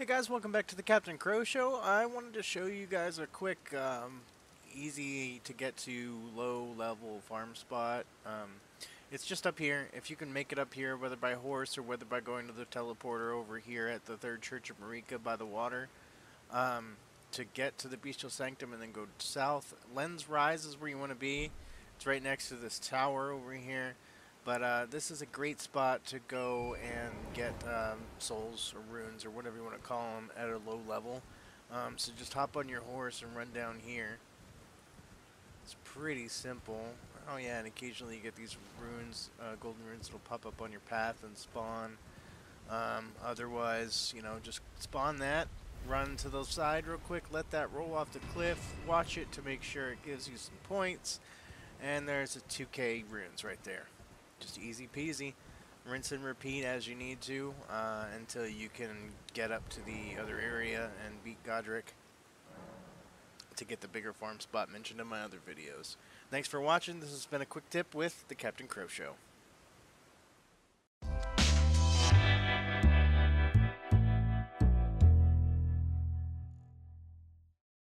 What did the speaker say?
Hey guys, welcome back to the Captain Krowe Show. I wanted to show you guys a quick, um, easy to get to low level farm spot. Um, it's just up here. If you can make it up here, whether by horse or whether by going to the teleporter over here at the Third Church of Marika by the water, um, to get to the Bestial Sanctum and then go south. Lenne's Rise is where you want to be. It's right next to this tower over here. But uh, this is a great spot to go and get um, souls or runes or whatever you want to call them at a low level. Um, so just hop on your horse and run down here. It's pretty simple. Oh yeah, and occasionally you get these runes, uh, golden runes that'll pop up on your path and spawn. Um, otherwise, you know, just spawn that, run to the side real quick, let that roll off the cliff, watch it to make sure it gives you some points, and there's a 2k runes right there just easy peasy. Rinse and repeat as you need to uh, until you can get up to the other area and beat Godrick to get the bigger farm spot mentioned in my other videos. Thanks for watching. This has been a quick tip with the Captain Krowe Show.